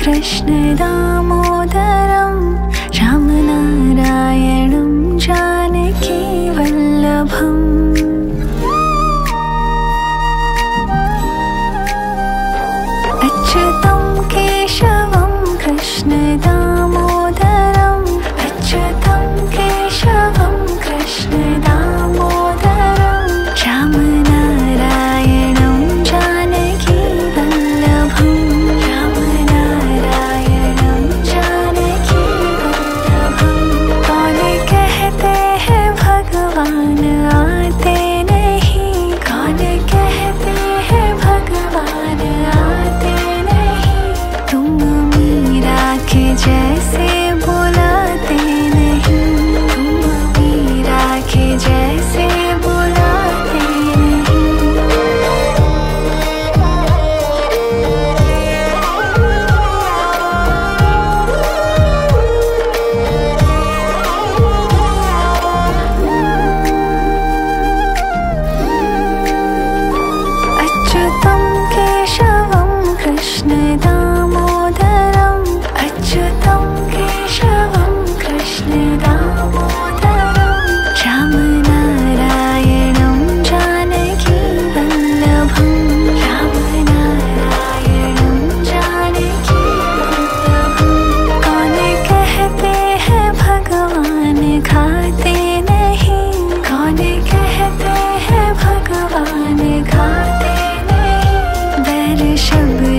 कृष्णदा find out. परेशान